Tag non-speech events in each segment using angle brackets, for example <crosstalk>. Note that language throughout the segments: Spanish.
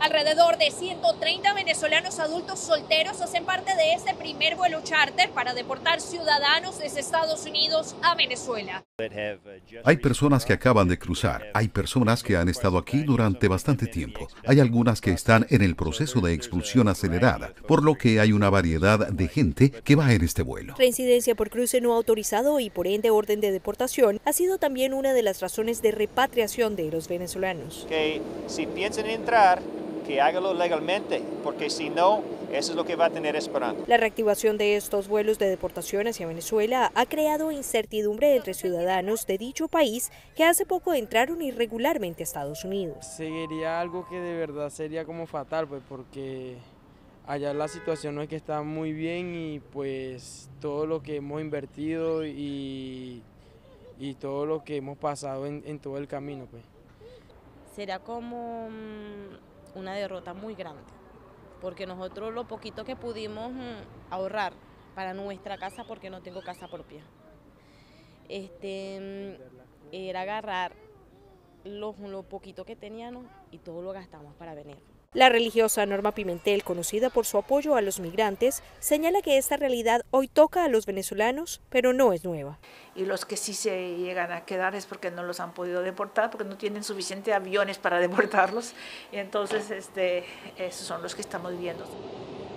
Alrededor de 130 venezolanos adultos solteros hacen parte de este primer vuelo charter para deportar ciudadanos desde Estados Unidos a Venezuela. Hay personas que acaban de cruzar, hay personas que han estado aquí durante bastante tiempo, hay algunas que están en el proceso de expulsión acelerada, por lo que hay una variedad de gente que va en este vuelo. Reincidencia por cruce no autorizado y por ende orden de deportación ha sido también una de las razones de repatriación de los venezolanos. Que si piensan entrar, que hágalo legalmente, porque si no, eso es lo que va a tener esperando. La reactivación de estos vuelos de deportación hacia Venezuela ha creado incertidumbre entre ciudadanos de dicho país que hace poco entraron irregularmente a Estados Unidos. Seguiría algo que de verdad sería como fatal, pues porque allá la situación no es que está muy bien y pues todo lo que hemos invertido y, y todo lo que hemos pasado en, en todo el camino, pues. Sería como una derrota muy grande, porque nosotros lo poquito que pudimos mm, ahorrar para nuestra casa, porque no tengo casa propia, este, mm, era agarrar lo, lo poquito que teníamos y todo lo gastamos para venir. La religiosa Norma Pimentel, conocida por su apoyo a los migrantes, señala que esta realidad hoy toca a los venezolanos, pero no es nueva. Y los que sí se llegan a quedar es porque no los han podido deportar, porque no tienen suficientes aviones para <laughs> deportarlos. Y entonces este, esos son los que estamos viendo.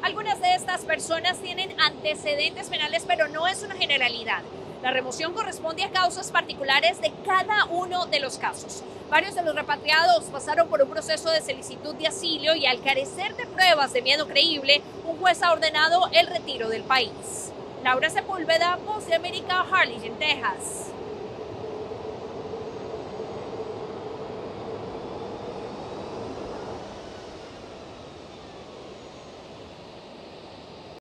Algunas de estas personas tienen antecedentes penales, pero no es una generalidad. La remoción corresponde a causas particulares de cada uno de los casos. Varios de los repatriados pasaron por un proceso de solicitud de asilo y al carecer de pruebas de miedo creíble, un juez ha ordenado el retiro del país. Laura Sepúlveda, Voz de América, Harlingen, Texas.